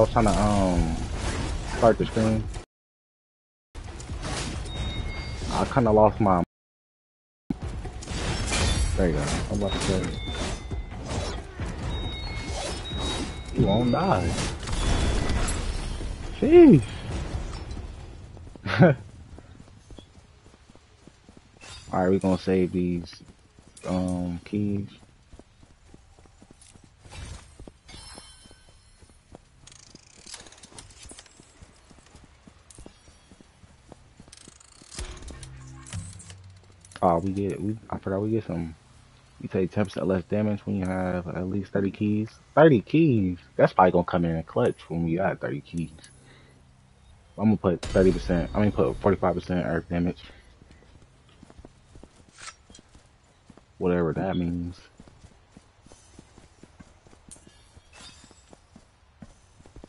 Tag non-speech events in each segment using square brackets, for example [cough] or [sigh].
I was trying to um start the stream. I kind of lost my. There you go. I'm about to say. You won't die. Jeez. [laughs] Alright, we're gonna save these um keys. Oh, we get we I forgot we get some. You take ten percent less damage when you have at least thirty keys. Thirty keys. That's probably gonna come in a clutch when we got thirty keys. I'm gonna put thirty percent. I'm gonna put forty five percent earth damage. Whatever that means.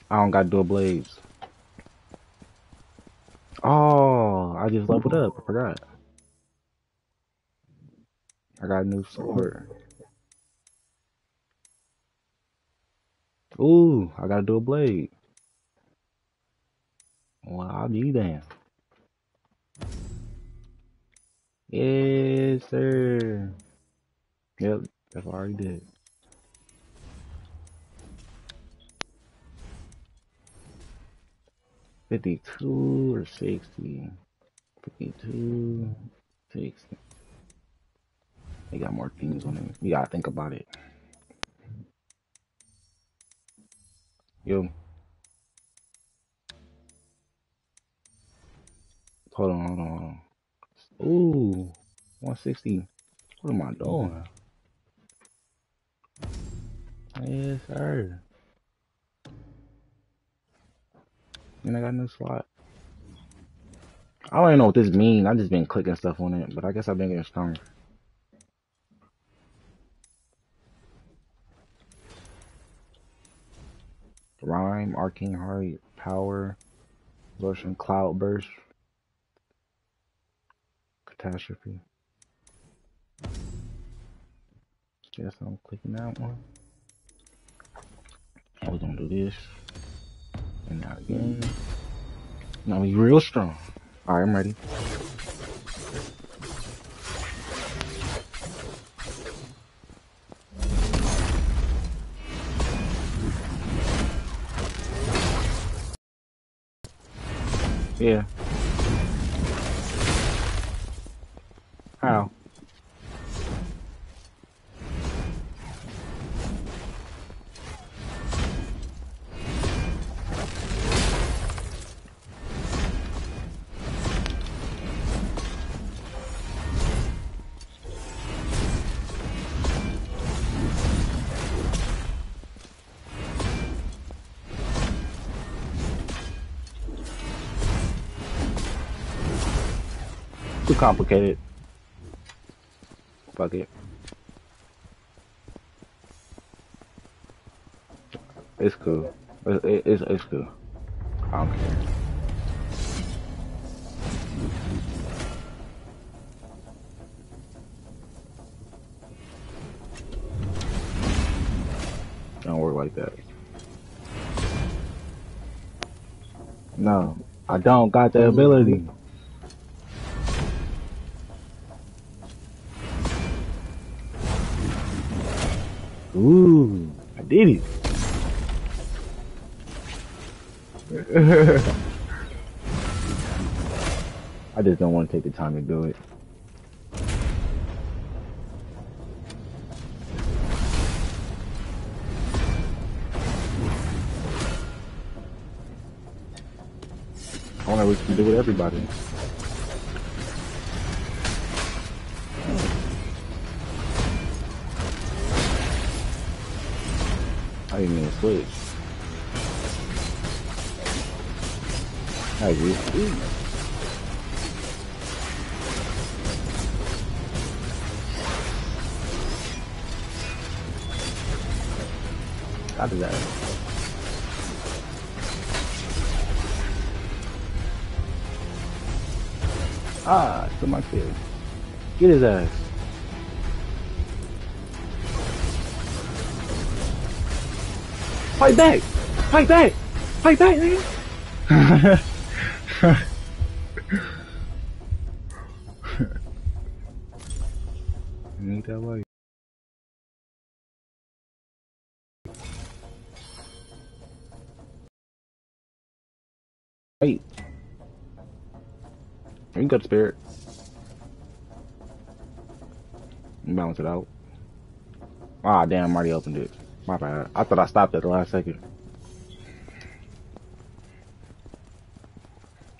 I don't got dual blades. Oh, I just leveled up. I forgot. I got a new sword. Ooh, I gotta do a blade. Well, I'll be damn. Yes, sir. Yep, that's what I already did. Fifty-two or sixty? Fifty-two, sixty. They got more things on it. You gotta think about it. Yo. Hold on, hold on, hold on. Ooh, 160. What am I doing? Yes, sir. And I got new slot. I don't even know what this means. I've just been clicking stuff on it, but I guess I've been getting stronger. Rhyme, Arcane Heart, Power, Russian Cloudburst, Catastrophe. Guess I'm clicking that one. Oh, I was gonna do this. And now again. Now we real strong. Alright, I'm ready. Yeah. Too complicated. Fuck it. It's cool. It, it, it's, it's cool. I don't care. Don't work like that. No, I don't got the ability. Ooh, I did it. [laughs] I just don't want to take the time to do it. I we can do with everybody. I even switch. I agree. Copy that. Ah, to my kid. Get his ass. Fight back! Fight back! Fight back, nigga! Need that way. Wait. You got spirit. Balance it out. Ah, damn, already opened it. My bad. I thought I stopped at the last second.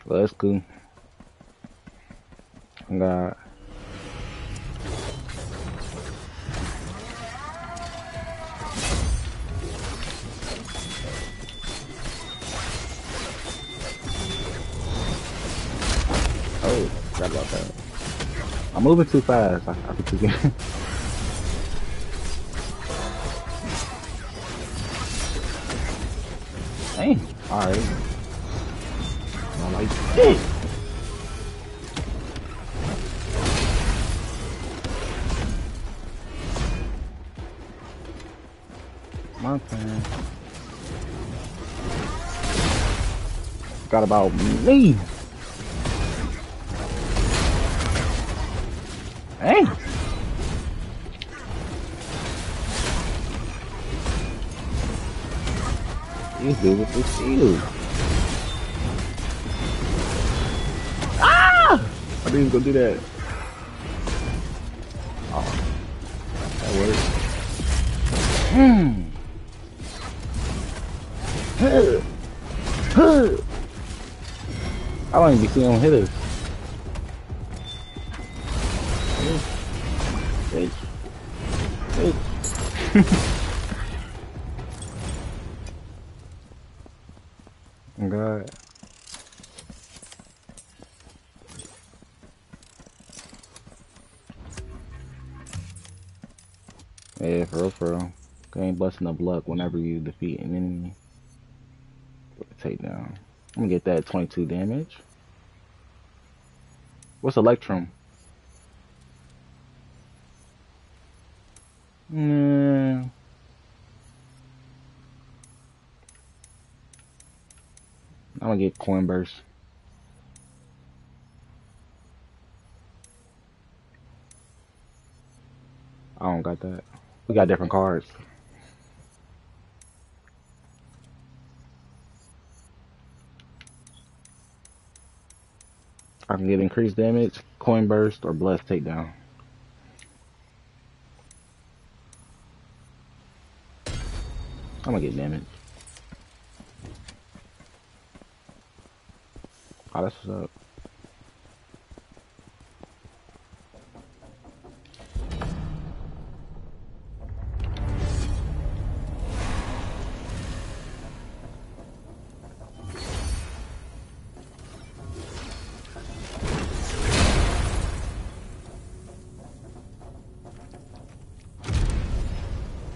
Well, that's cool. God. Oh, forgot about that. I'm moving too fast. I, I forget. [laughs] Dang. Alright. I like it. My turn. Forgot about me. Hey. You do with the shield. Ah! I didn't go do that. Oh, that worked. Hmm. I don't even seeing them hit us. Busting up luck whenever you defeat an enemy. Takedown. I'm gonna get that 22 damage. What's Electrum? Nah. I'm gonna get Coin Burst. I don't got that. We got different cards. I can get increased damage, coin burst, or blessed takedown. I'm gonna get damage. Oh, ah, that's what's up.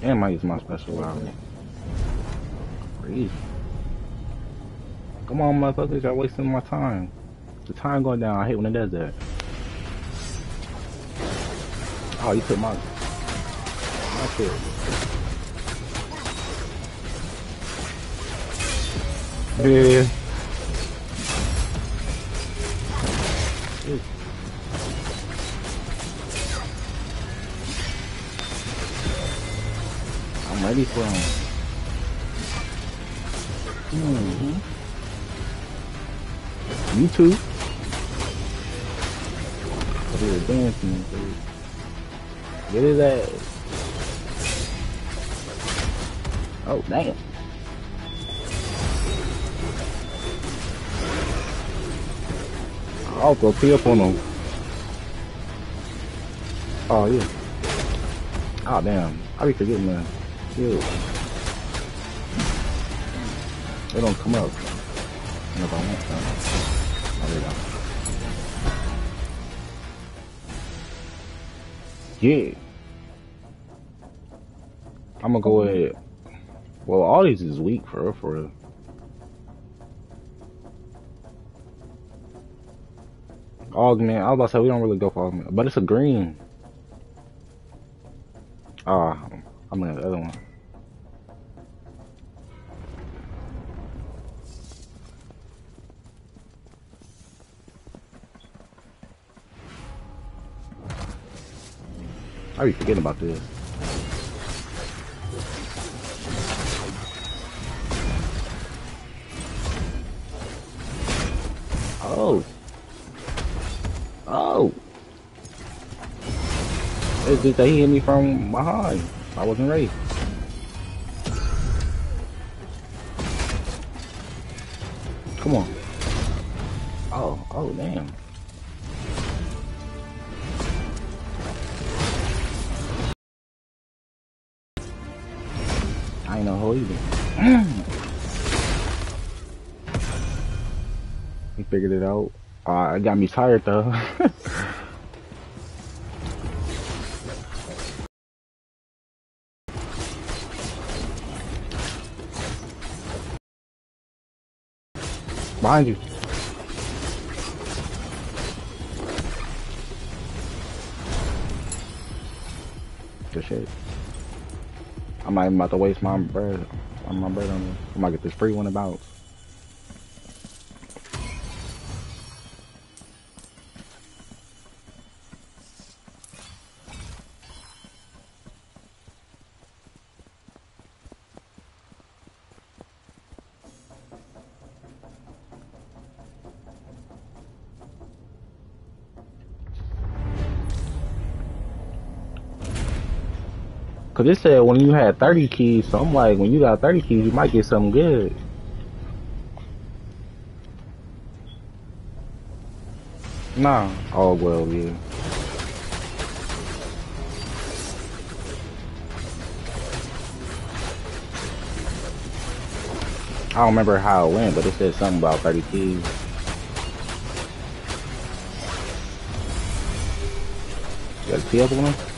And I use my special rally. Crazy. Come on, motherfuckers, y'all wasting my time. The time going down. I hate when it does that. Oh, you took my my shit. Yeah. I'm ready. Mm-hmm. You too. They were dancing, dude. Get his ass. Oh, damn. I'll go pee up on him. Oh, yeah. Oh, damn. I be forgetting that. Ew. They don't come up. No, I want them. Oh, you go. Yeah. I'm gonna go ahead. Well, all these is weak for real, for real. Augment. I was about to say we don't really go for augment, but it's a green. Ah, I'm gonna the other one. I be forgetting about this. Oh. Oh. It's just that he hit me from behind. I wasn't ready. Figured it out. Uh, it got me tired though. [laughs] Behind you. Good shit. I'm not even about to waste my bread my bread on this. I might get this free one about. Cause it said when you had 30 keys, so I'm like, when you got 30 keys, you might get something good. Nah. Oh, well, yeah. I don't remember how it went, but it said something about 30 keys. You got a key up on them?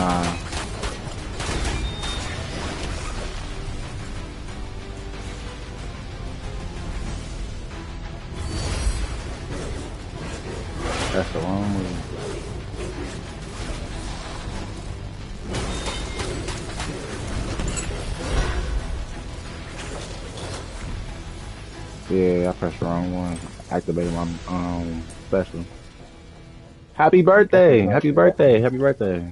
Nah. That's the wrong move. Yeah, I pressed the wrong one. Activated my um special. Happy birthday! Happy birthday! Happy birthday!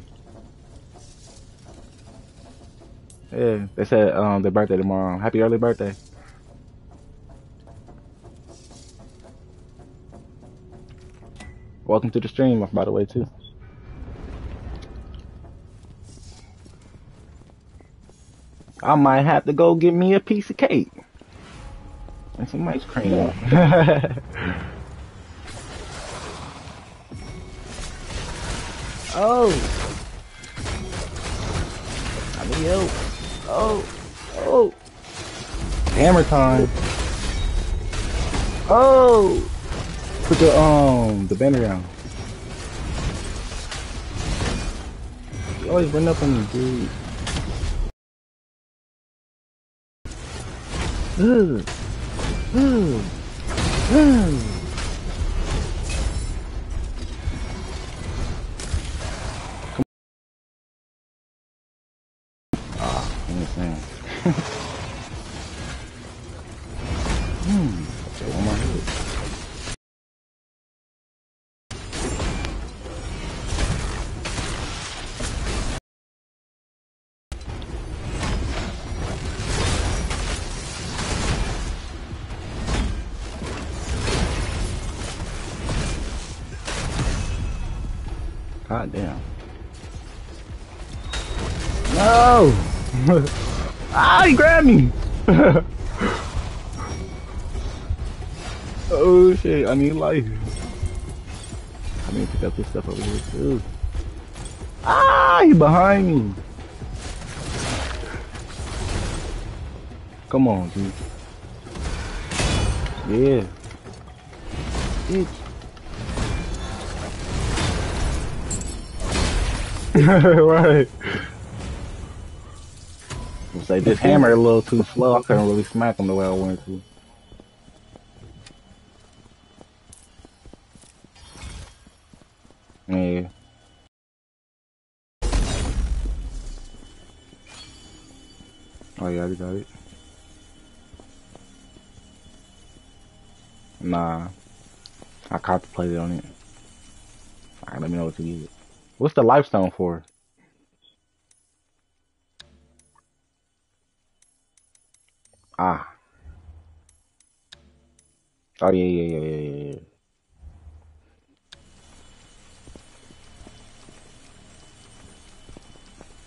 Yeah, they said um their birthday tomorrow. Happy early birthday. Welcome to the stream, by the way, too. I might have to go get me a piece of cake and some ice cream. [laughs] oh, I need help. Oh, oh, hammer time. Oh, put the um the banner down. You always run up on me, dude. Ugh. Ugh. Ugh. Ah, he grabbed me! [laughs] oh shit, I need life. I need to pick up this stuff over here too. Ah, he behind me. Come on, dude. Yeah. Bitch. [laughs] right. It's like this hammer a little too slow. I couldn't really smack him the way I wanted to. Yeah. Oh yeah, I got it. Nah. I contemplated on it. Alright, let me know what you get. What's the lifestone for? Ah. Oh yeah, yeah, yeah, yeah, yeah.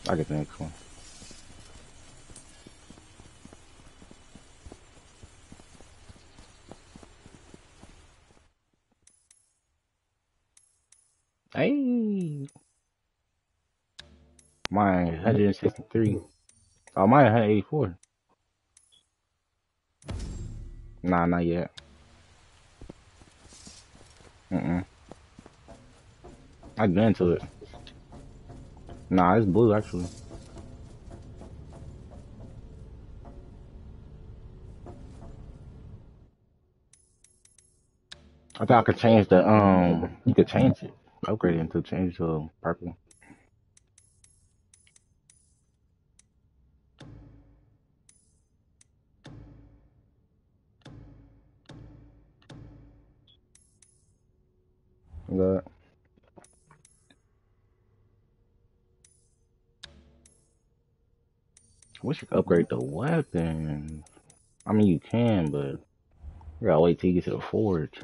I get the next one. Hey, mine 163. Oh, mine 184. Nah, not yet. Mm-mm. I've been to it. Nah, it's blue actually. I thought I could change the um. You could change it, upgrade it to change to purple. Good. Wish you could upgrade the weapon. I mean, you can, but you gotta wait till you get to the forge.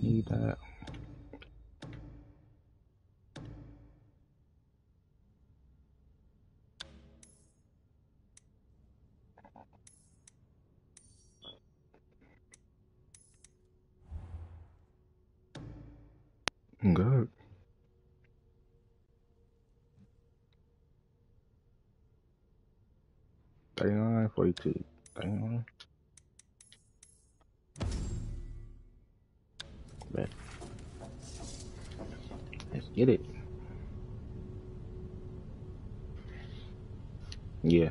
Need that. 39, 42. 39. Bet. Let's get it. Yeah.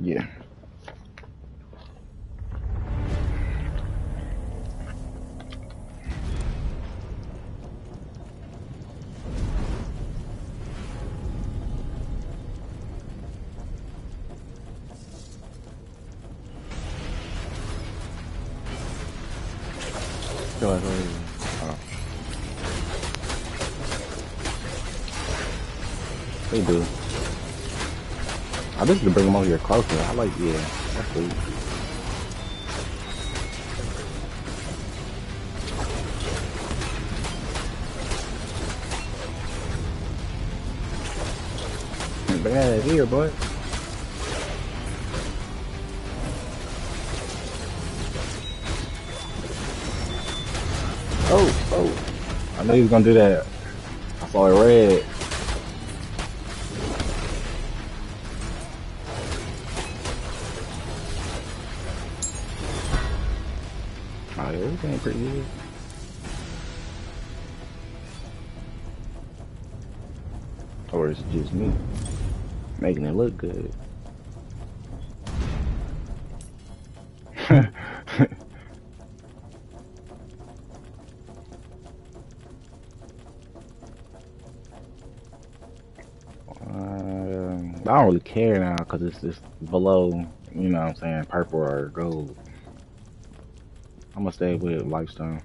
Yeah. I think you can bring them over here closer. I like, yeah, that's sweet. Bring that here, boy. Oh, oh. I knew he was gonna do that. I saw it red. Yeah, everything pretty good. Or it's just me making it look good. [laughs] Um, I don't really care now because it's just below, you know what I'm saying, purple or gold. I'm gonna stay with Lifestone.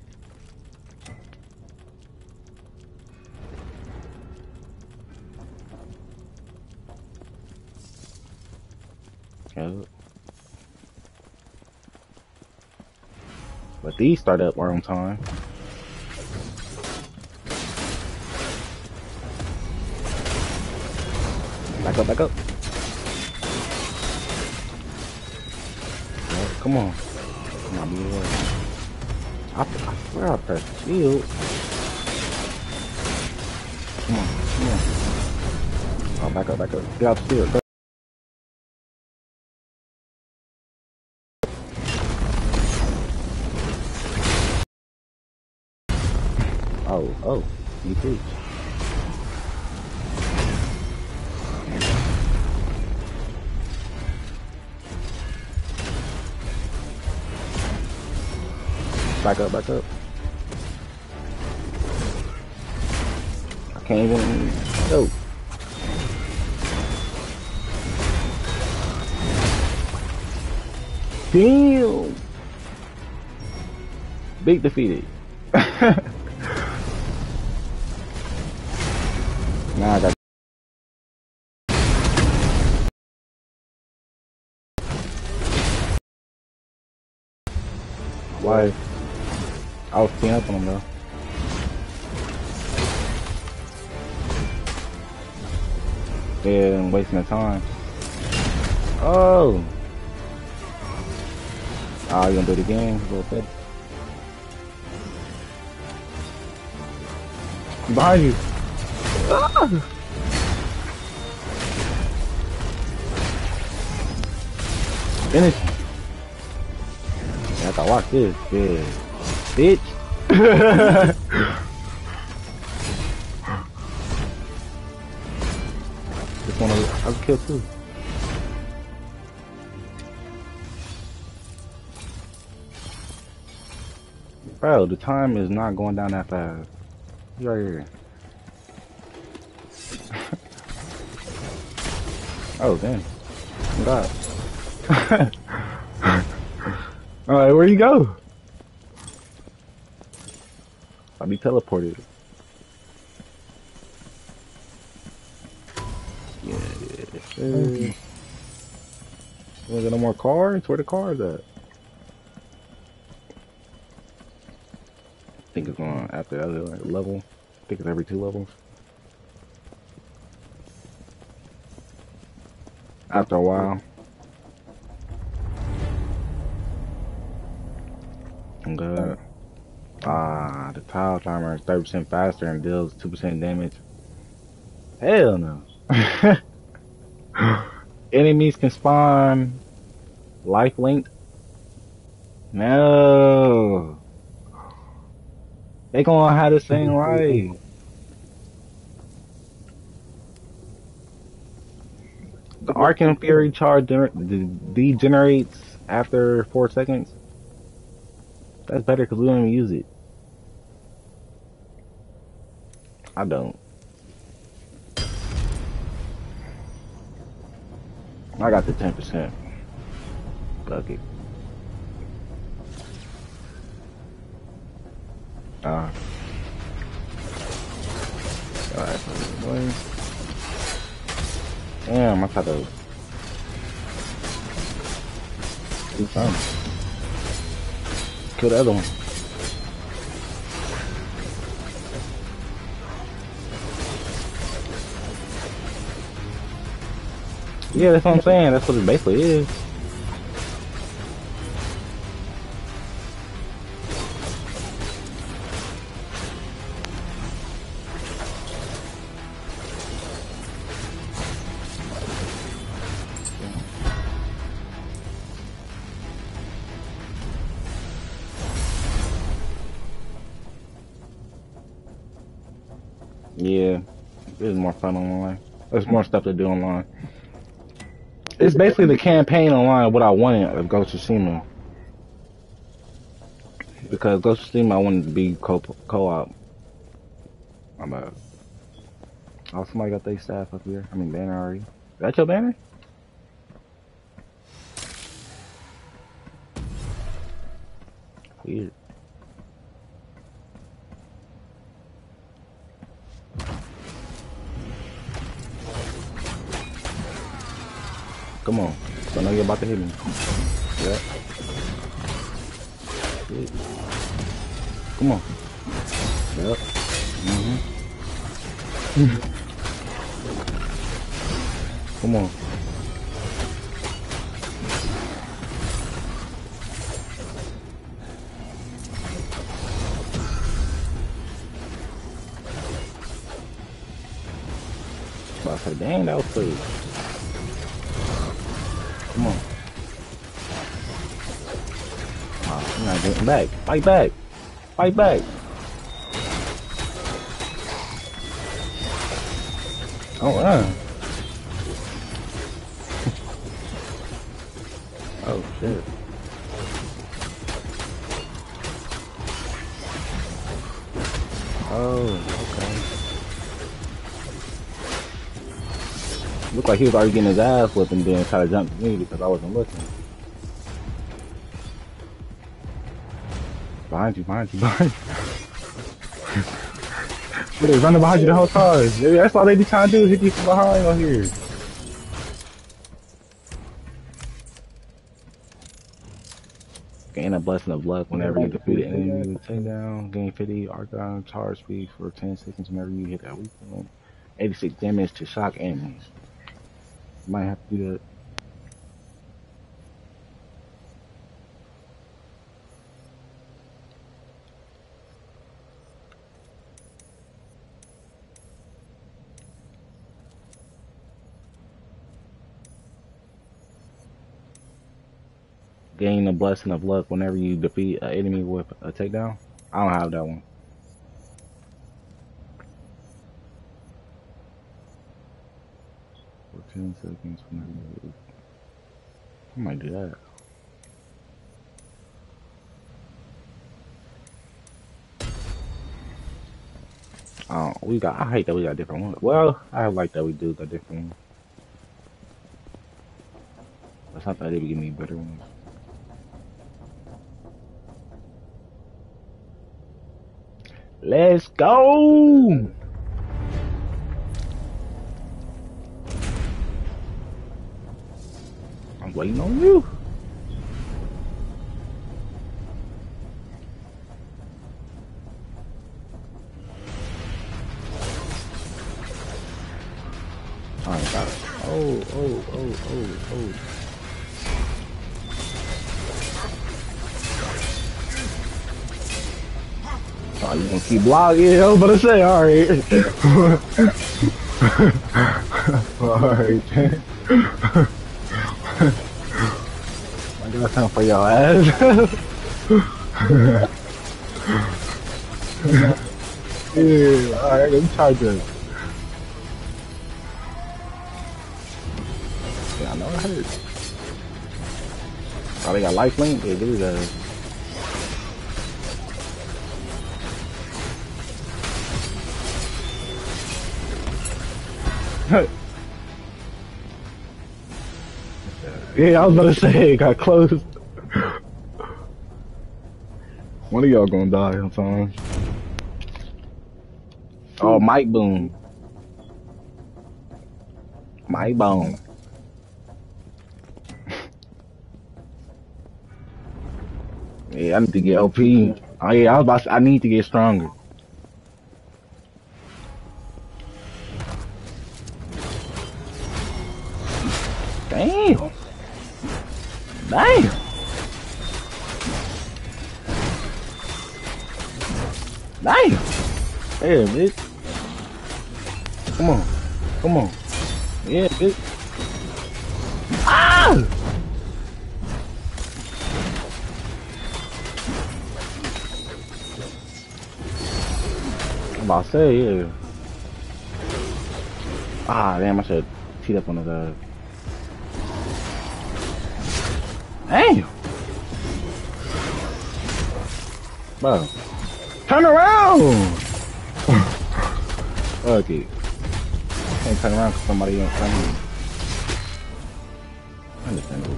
Yeah. But these start up right on time. Back up, back up. Alright, come on. Come on, be aware. I, I swear I pressed shield. Come on, come on. Oh, back up, back up. Get out the shield. back up, back up. I can't even go. Damn! Big defeated. [laughs] wasting the time. Oh! Ah, you gonna do it again? A little bit. Behind you! Ah! Finish! Yeah, I gotta watch this. Yeah. Bitch! [laughs] kill too. Bro, the time is not going down that fast. You right here. [laughs] oh, damn. God. [laughs] Alright, where you go? I'll be teleported. Hey. We got no more cards? Where the cards at? I think it's on after the other level. I think it's every two levels. After a while. Good. Ah, the tile timer is 30% faster and deals 2% damage. Hell no. [laughs] Enemies can spawn life linked. No. They gonna have this thing right. The Archon Fury charge degenerates after four seconds. That's better because we don't even use it. I don't. I got the 10%. Fuck it. Ah. Alright, Damn, I thought that was... Do something. Kill the other one. Yeah, that's what I'm saying. That's what it basically is. Yeah, there's more fun online. There's more stuff to do online it's basically the campaign online what I wanted of Ghost of Tsushima. Because Ghost of Tsushima I wanted to be co co-op. I'm a. Oh, somebody got their staff up here. I mean banner already. Is that your banner? Weird. Come on. I know you're about to hit me. Yeah. Come on. Yep. Mm-hmm. [laughs] Come on. Dang, that was food. Come on. Oh, I'm not getting back. Fight back. Fight back. Oh, uh. [laughs] oh, shit. Oh. Looked like he was already getting his ass whipped and then tried to jump me because I wasn't looking. Behind you, behind you, behind you. [laughs] They're running behind you the whole time. That's all they be trying to do, is hit you from behind on here. Gain a blessing of luck whenever you defeat an enemy takedown. Gain 50 Archon charge speed for 10 seconds whenever you hit that weak point. 86 damage to shock enemies. Might have to do that. gain the blessing of luck whenever you defeat an enemy with a takedown. I don't have that one. 10 seconds whenever you... I might do that. Oh, we got. I hate that we got different ones. Well, I like that we do got different ones. That's not that they be giving me better ones. Let's go! Waiting on you. Oh, oh, oh, oh, oh. Oh, you gonna keep blogging? I was about to say, alright. [laughs] alright. [laughs] Got time for your ass. yeah, alright, let me charge it. Yeah, I know it hurts. Oh, they got life link? Yeah, give me that. Yeah, I was about to say it got closed. One of y'all gonna die sometime. Oh, Mike Boom. Mike Boom. [laughs] yeah, I need to get OP. Oh yeah, I was about to, I need to get stronger. Yeah, bitch. Come on. Come on. Yeah, bitch. Ah! I'm about to say, yeah. Ah, damn, I should teed up on the guy. Damn. Bro. Turn around! Okay. Can't turn around because somebody in front of. Understandable.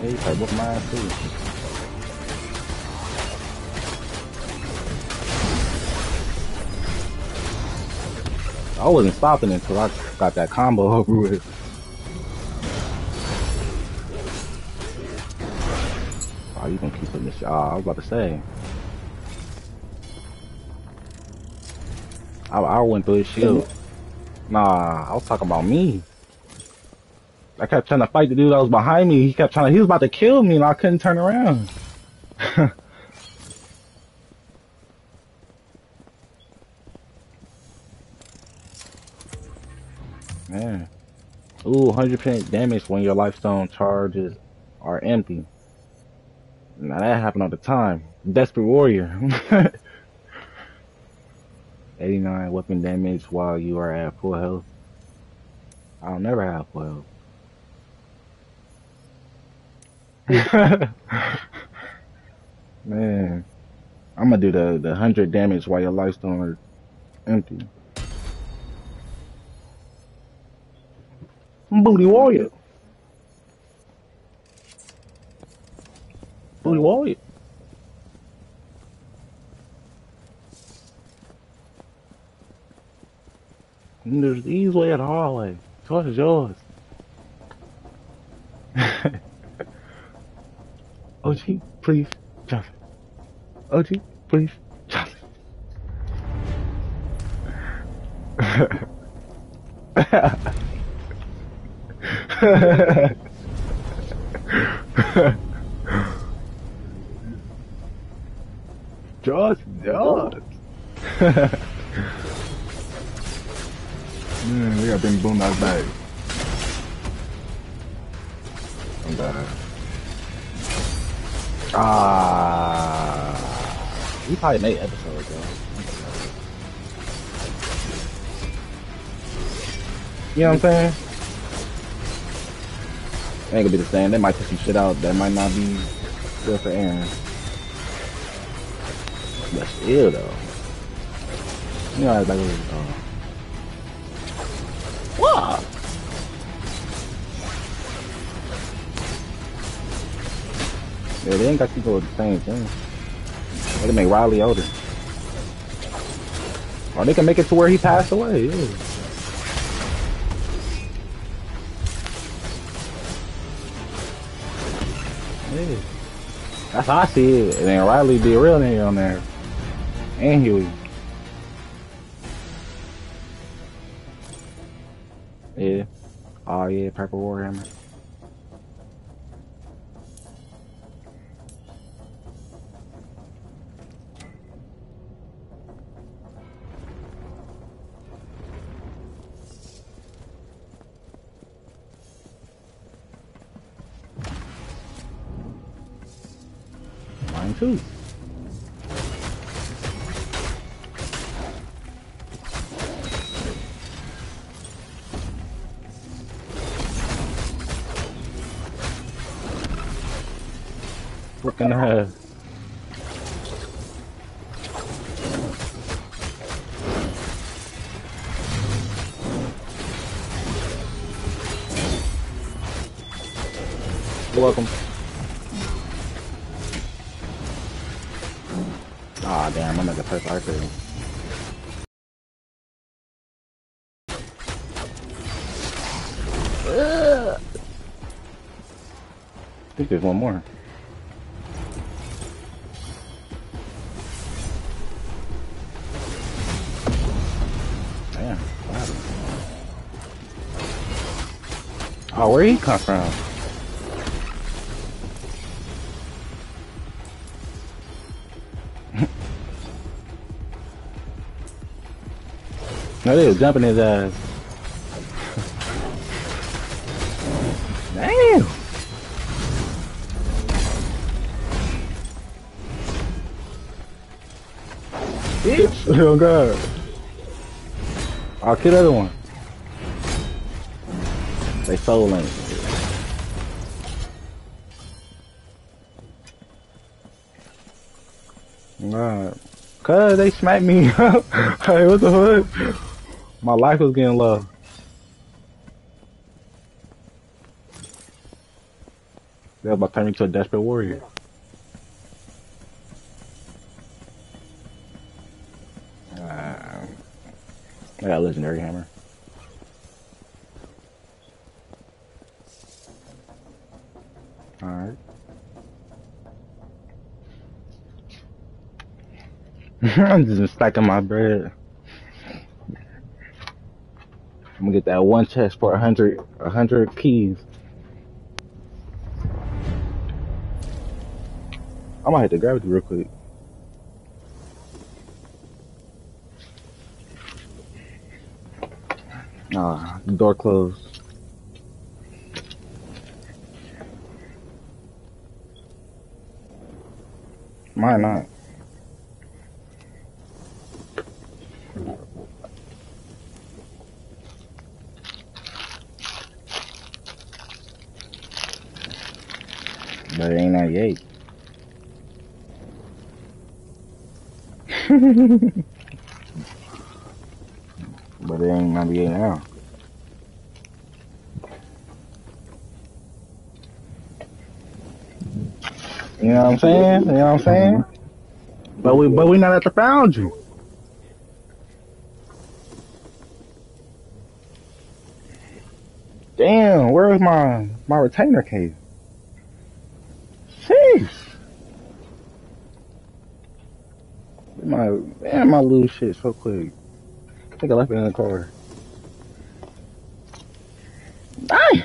Hey, I book mine too. I wasn't stopping until I got that combo [laughs] over with. you gonna keep putting this? Ah, I was about to say. I, I went through his shield. Nah, I was talking about me. I kept trying to fight the dude that was behind me. He kept trying to, he was about to kill me and I couldn't turn around. [laughs] Man. Ooh, 100% damage when your lifestone charges are empty. Now that happened all the time. Desperate Warrior. [laughs] 89 weapon damage while you are at full health. I'll never have full health. [laughs] Man. I'm gonna do the, the 100 damage while your lifestone are empty. Booty Warrior. Booty Warrior. There's easy way at the hallway. Choice yours. [laughs] OG, please, Johnson. OG, please, Johnson. Josh, Josh. Man, we gotta bring Boondock back. I'm bad. Ah, we probably made episodes, though. You know what I'm saying? Ain't gonna be the same. They might take some shit out that might not be good for Aaron. But still, though. You know, like, uh, Yeah, they ain't got go with the same thing. They can make Riley older. Or they can make it to where he passed away, yeah. Yeah. That's how I see it. And then Riley be a real nigga on there. And Huey. Yeah. Oh yeah, Purple Warhammer. Too. Uh there's one more. Damn? Oh, ah, where he come from? No, they was jumping his ass. Oh god. I'll kill the other one. They soul link. Right. Cause they smacked me [laughs] up. hey, what the fuck? My life was getting low. They was about to turn me to a desperate warrior. I got a legendary hammer. Alright. [laughs] I'm just stacking my bread. I'm gonna get that one chest for a hundred, a hundred keys. I'm gonna hit the gravity real quick. Ah, the door closed. Mine not. But it ain't 98. [laughs] but it ain't 98 now. You know what I'm saying? You know what I'm saying? But we but we not at the foundry. Damn, where's my my retainer case? Jeez. My man, my lose shit so quick. I think I left it in the car. Dang.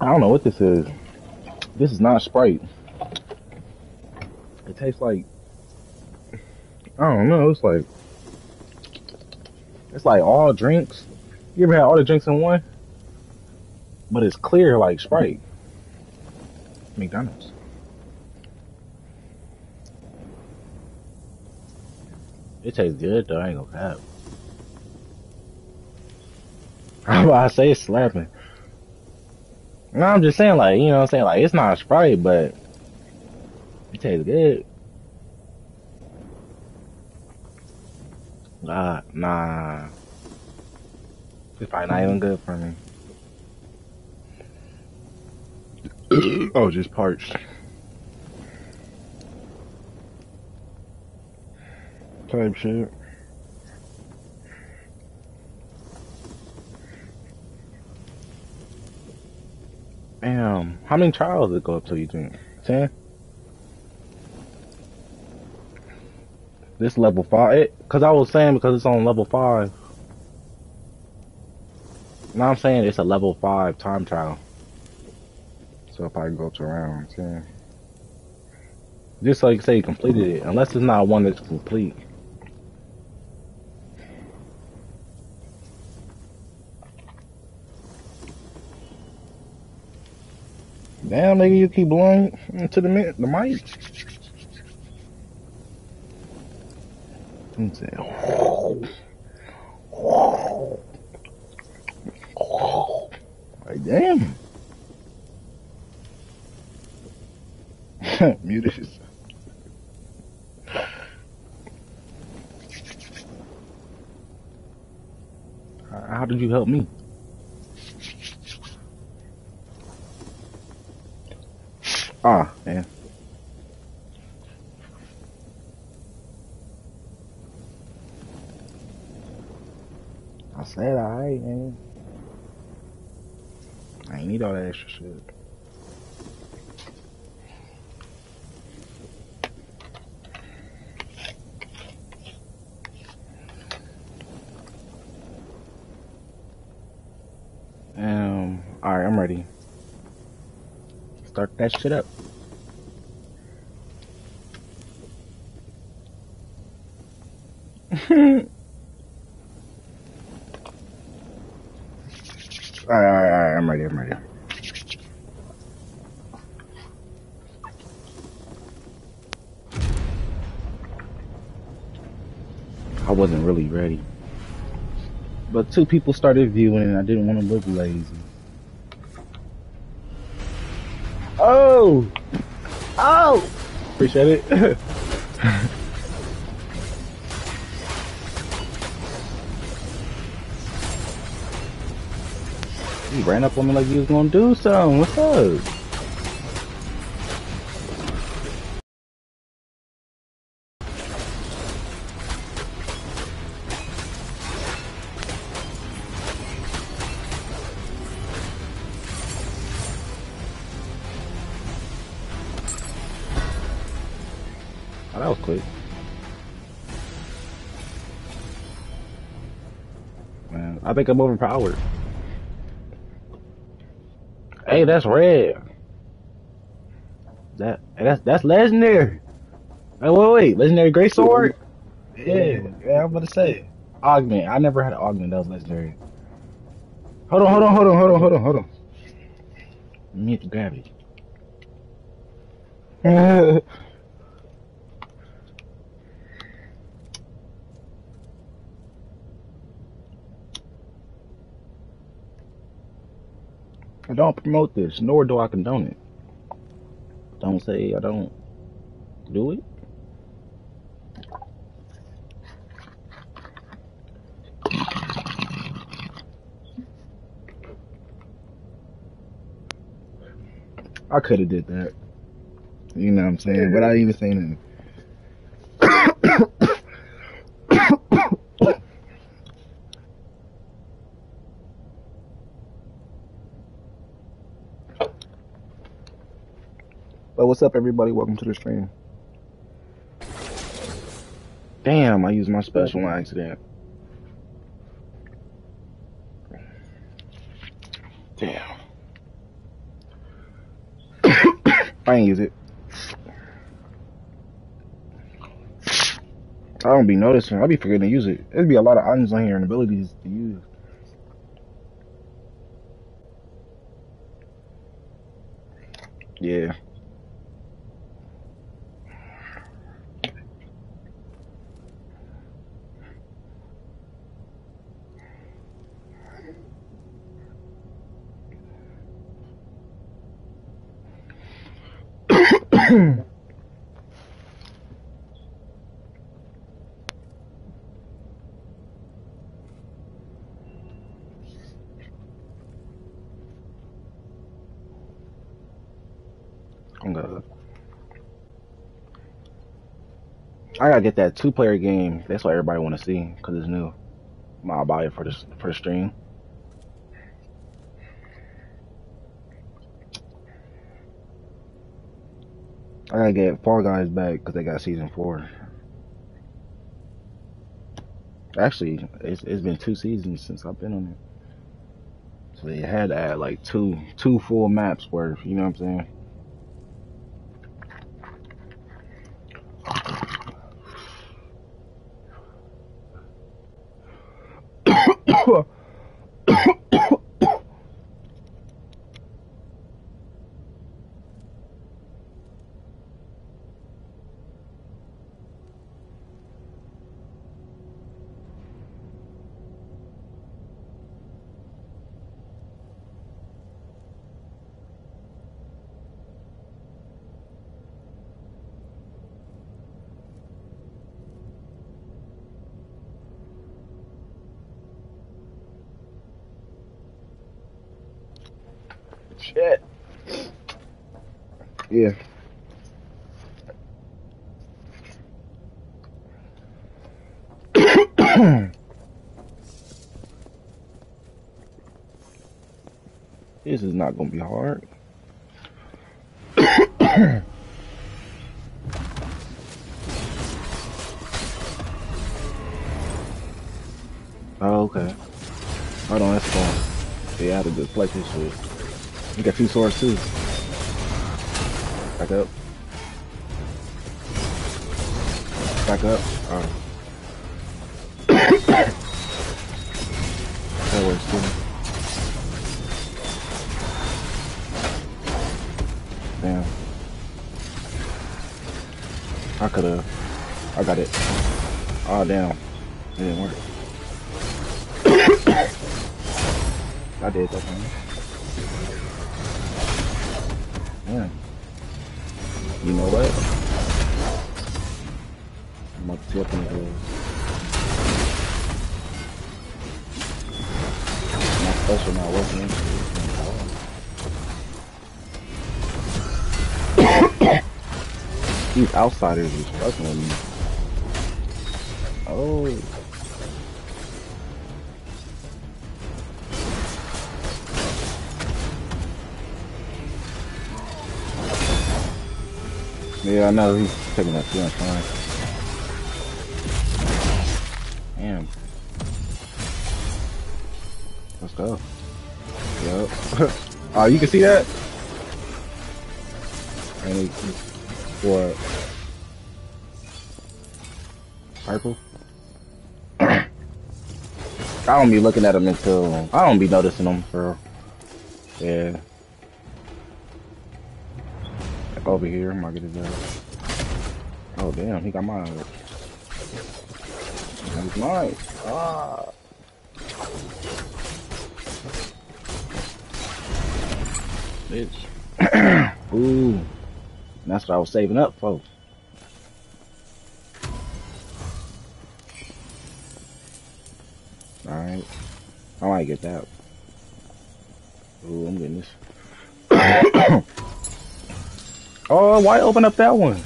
I don't know what this is. This is not Sprite. Tastes like I don't know. It's like it's like all drinks. You ever had all the drinks in one? But it's clear like Sprite. McDonald's. It tastes good though. I ain't gonna have. [laughs] I say it's slapping? No, I'm just saying like you know what I'm saying like it's not Sprite, but it tastes good. Nah, nah. It's probably not even good for me. [clears throat] oh, just parched. Type shit. Damn. How many trials did it go up to you think? Ten? This level five. It, Cause I was saying because it's on level five. Now I'm saying it's a level five time trial. So if I go to round ten. Just can say you completed it. Unless it's not one that's complete. Damn, nigga, you keep blowing into the the mic. I'm saying, like, damn. Yourself. How did you help me? Ah, man. I said alright, man. I ain't need all shit. Um, alright, I'm ready. Start that shit up. alright, alright, alright, I'm ready, I'm ready. I wasn't really ready. But two people started viewing and I didn't want to look lazy. Oh! Oh! Appreciate it. [laughs] you ran up on me like you was gonna do something. What's up? Think I'm overpowered. Hey, that's red. That that's that's legendary. Hey, wait, wait, legendary great sword. Yeah, yeah, I'm about to say augment. I never had an augment that was legendary. Hold on, hold on, hold on, hold on, hold on, hold on. Let me hit the gravity. [laughs] I don't promote this, nor do I condone it. Don't say I don't do it. I could have did that. You know what I'm saying? But I even saying anything. What's up, everybody? Welcome to the stream. Damn, I used my special on accident. Damn. [coughs] I ain't use it. I don't be noticing. I be forgetting to use it. There'd be a lot of items on here and abilities to use. Yeah. I gotta get that two player game. That's what everybody want to see because it's new. I'll buy it for the for the stream. I gotta get Fall Guys back because they got season four. Actually, it's it's been two seasons since I've been on it, so they had to add like two two full maps worth. You know what I'm saying? Shit. Yeah. this is not gonna be hard. [coughs] Oh, okay. Hold on, that's fine. Yeah, I have to just play this shit. You got two swords too. Back up. Back up. Alright. [coughs] that works too. I could've. I got it. Oh damn. It didn't work. [coughs] I did that time. Yeah. You know what? I'm gonna flip into My special not working These outsiders is fucking with me. Oh. Yeah, I know he's taking that too much. Damn. Let's go. Yep. [laughs] oh, you can see that? And what? Don't be looking at them until I don't be noticing them for yeah. over here. I'm gonna get his. Oh damn, he got mine. That's mine. Ah. Bitch. [clears throat] Ooh. That's what I was saving up for. Alright. I might get that. Ooh, I'm getting this. [coughs] Oh, why open up that one?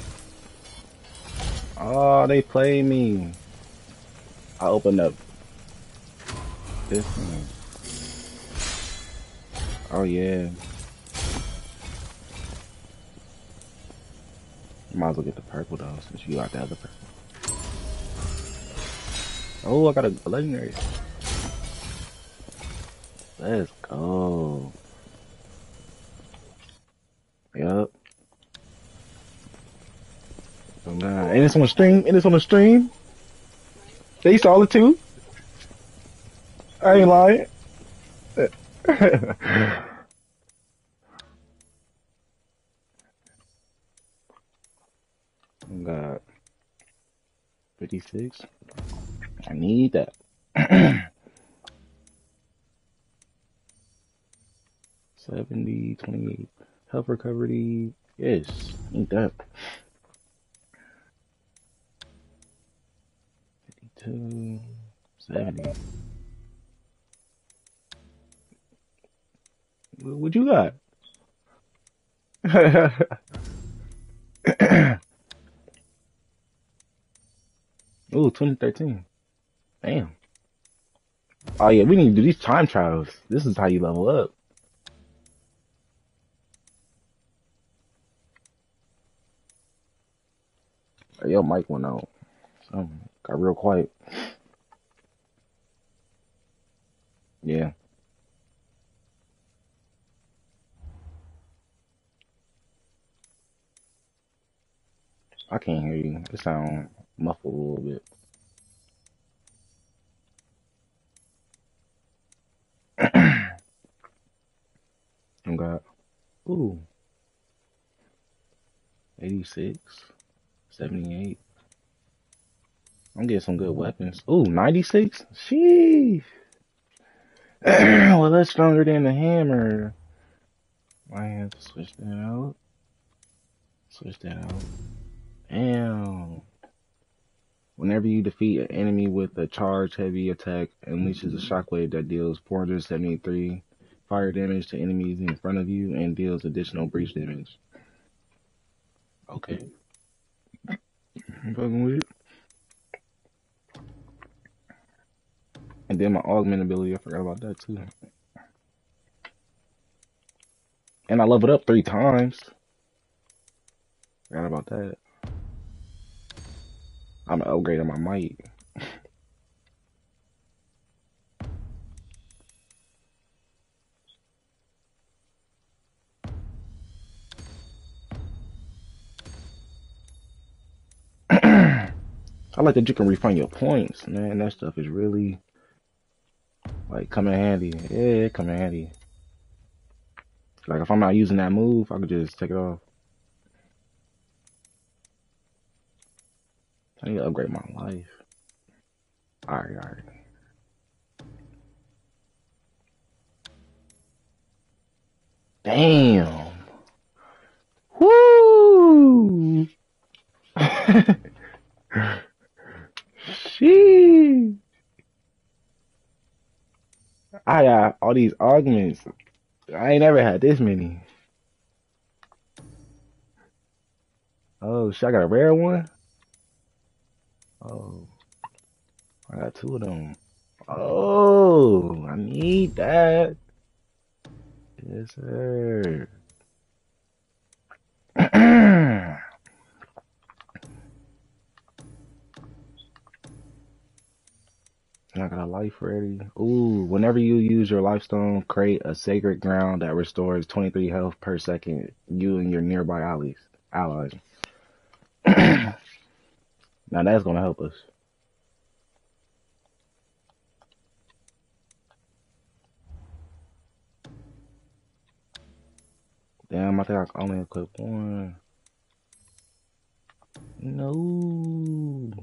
Oh, they play me. I opened up this one. Oh yeah. Might as well get the purple though, since you got the other purple. Oh, I got a legendary. Let's go. Yup. Oh, nah. And it's on the stream. And it's on the stream. They saw it too. I ain't lying. [laughs] Oh, Got 56. I need that. [clears throat] 70, 28. Health recovery. Yes, need that. 52, 70. What what you got? [coughs] Ooh, 2013. Damn. Oh yeah, we need to do these time trials. This is how you level up. Your mic went out. So, got real quiet. Yeah, I can't hear you. It sound muffled a little bit. [clears throat] Oh, I got, ooh, 86, 78. I'm getting some good weapons. Ooh, 96? Sheesh. [clears throat] well, that's stronger than the hammer. I have to switch that out. Switch that out. Damn. Whenever you defeat an enemy with a charge heavy attack, unleashes a shockwave that deals 473 fire damage to enemies in front of you and deals additional breach damage. Okay. I'm fucking with it. And then my augment ability, I forgot about that too. And I leveled up three times. Forgot about that. I'm upgrading my might. [laughs] I like that you can refund your points, man. That stuff is really like come in handy. Yeah, in handy. Like if I'm not using that move, I could just take it off. I need to upgrade my life. Alright, alright. Damn. Woo! [laughs] Sheesh. I got all these augments. I ain't never had this many. Oh, shit, I got a rare one? Oh, I got two of them. Oh, I need that. Yes, sir. [clears throat] I got a life ready. Ooh, whenever you use your life stone, create a sacred ground that restores 23 health per second, you and your nearby allies. Allies. [clears throat] Now that's gonna help us. Damn, I think I only equip one. No.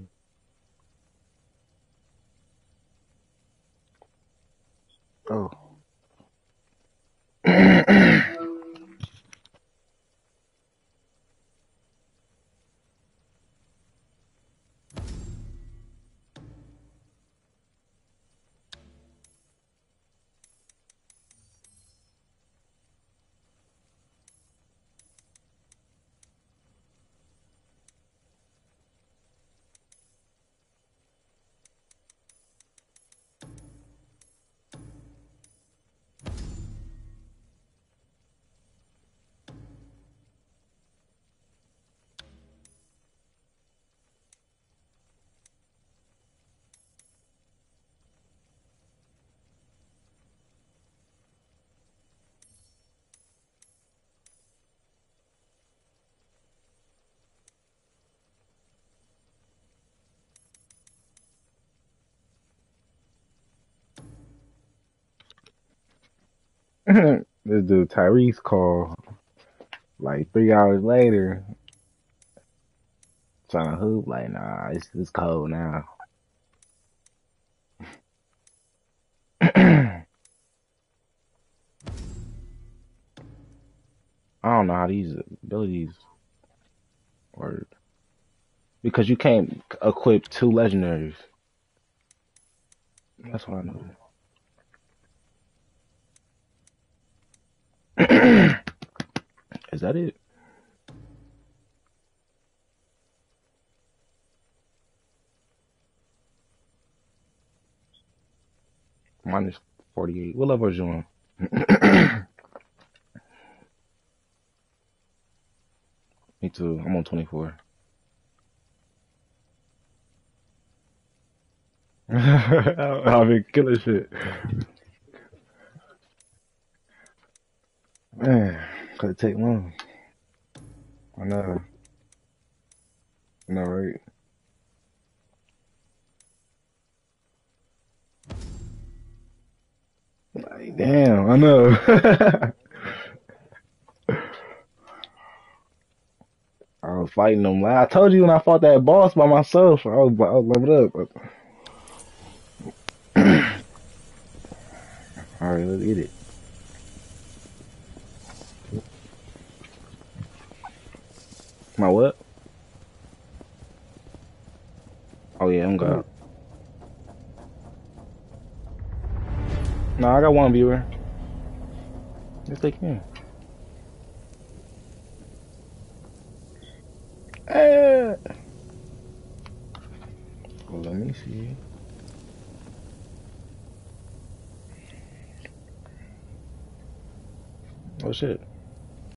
[laughs] this dude Tyrese called like three hours later, trying to hoop. Like, nah, it's it's cold now. [clears throat] I don't know how these abilities work because you can't equip two legendaries. That's what I know. [clears throat] Is that it? Minus 48. What level is you on? [clears throat] Me too. I'm on 24. [laughs] I've been killing shit. Man, could take long. I know. I know, right? Like, damn, I know. [laughs] I was fighting them. I told you when I fought that boss by myself, I was, I was leveled up. All right, let's get it. My what? Oh yeah, I'm good. No, I got one viewer. Yes, they can. Well, let me see. Oh shit.